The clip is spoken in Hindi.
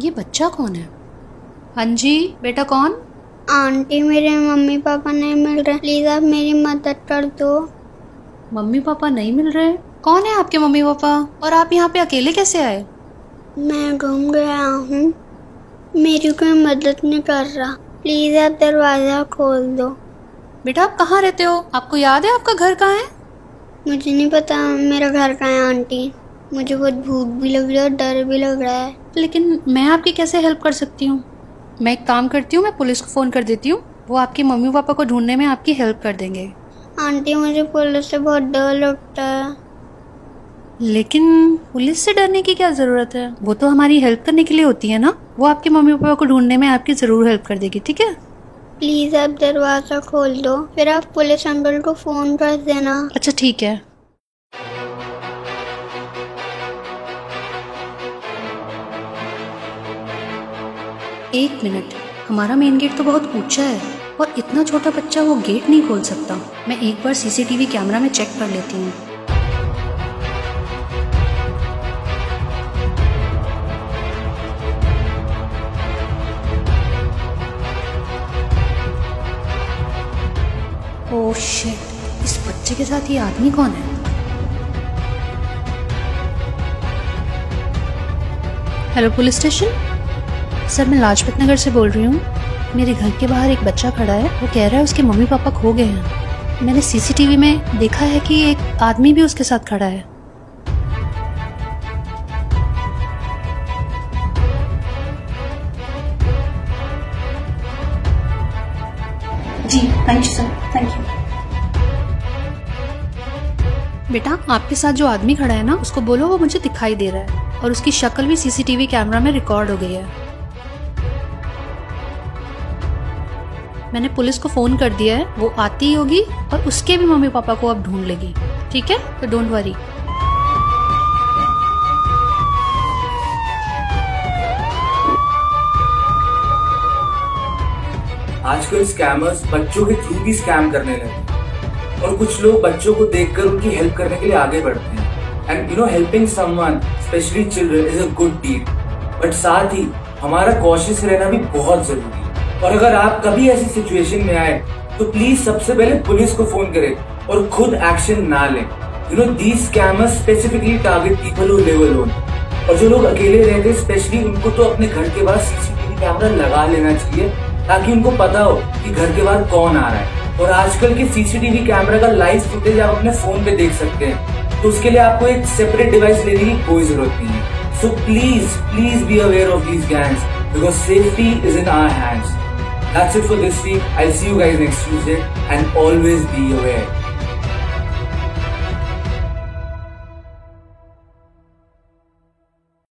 ये बच्चा कौन है? हाँ जी बेटा कौन? आंटी मेरे मम्मी पापा नहीं मिल रहे। प्लीज़ आप मेरी मदद कर दो। मम्मी पापा नहीं मिल रहे? कौन है आपके मम्मी पापा? और आप यहाँ पे अकेले कैसे आए? मैं घूम गया हूँ। मेरी कोई मदद नहीं कर रहा। प्लीज़ आप दरवाज़ा खोल दो। बेटा आप कहाँ रहते हो? आपको याद है आपका घर कहाँ है? मुझे नहीं पता। मेरा घर कहाँ है आंटी? मुझे बहुत भूख भी लग रही है और डर भी लग रहा है। लेकिन मैं आपकी कैसे हेल्प कर सकती हूँ? मैं एक काम करती हूँ मैं पुलिस को फ़ोन कर देती हूँ। वो आपके मम्मी पापा को ढूँढने में आपकी हेल्प कर देंगे। आंटी मुझे पुलिस से बहुत डर लगता है। लेकिन पुलिस से डरने की क्या ज़रूरत है? वो तो हमारी हेल्प करने के लिए होती है ना? वो आपके मम्मी पापा को ढूँढने में आपकी ज़रूर हेल्प कर देगी ठीक है? प्लीज़ आप दरवाज़ा खोल दो। फिर आप पुलिस अंकल को फ़ोन कर देना। अच्छा ठीक है। एक मिनट। हमारा मेन गेट तो बहुत ऊँचा है और इतना छोटा बच्चा वो गेट नहीं खोल सकता। मैं एक बार सीसीटीवी कैमरा में चेक कर लेती हूँ। शिट इस बच्चे के साथ ये आदमी कौन है? हेलो पुलिस स्टेशन सर मैं लाजपत नगर से बोल रही हूँ। मेरे घर के बाहर एक बच्चा खड़ा है। वो कह रहा है उसके मम्मी पापा खो गए हैं। मैंने सीसीटीवी में देखा है कि एक आदमी भी उसके साथ खड़ा है। जी thank you sir thank you बेटा आपके साथ जो आदमी खड़ा है ना उसको बोलो वो मुझे दिखाई दे रहा है। और उसकी शक्ल भी सीसीटीवी कैमरा में रिकॉर्ड हो गई है। मैंने पुलिस को फ़ोन कर दिया है, वो आती होगी और उसके भी मम्मी पापा को अब ढूंढ लेगी। ठीक है? तो डोंट वरी आजकल स्कैमर्स बच्चों के थ्रू भी स्कैम करने लगे और कुछ लोग बच्चों को देखकर उनकी हेल्प करने के लिए आगे बढ़ते हैं। And you know helping someone specially children is a good deed but साथ ही, हमारा कॉशियस रहना भी बहुत ज़रूरी है। और अगर आप कभी ऐसी सिचुएशन में आए तो प्लीज़ सबसे पहले पुलिस को फ़ोन करें और खुद एक्शन ना लें। You know these scammers specifically target people who live alone और जो लोग अकेले रहते हैं स्पेशली उनको तो अपने घर के बाहर सीसीटीवी कैमरा लगा लेना चाहिए, ताकि उनको पता हो कि घर के बाहर कौन आ रहा है। और आजकल के सीसीटीवी कैमरा का लाइव फुटेज आप अपने फ़ोन पे देख सकते हैं। तो उसके लिए आपको एक सेपरेट डिवाइस लेने की कोई ज़रूरत नहीं है। So please please be aware of these gangs because safety is in our hands That's it for this week. I'll see you guys next Tuesday and always be aware.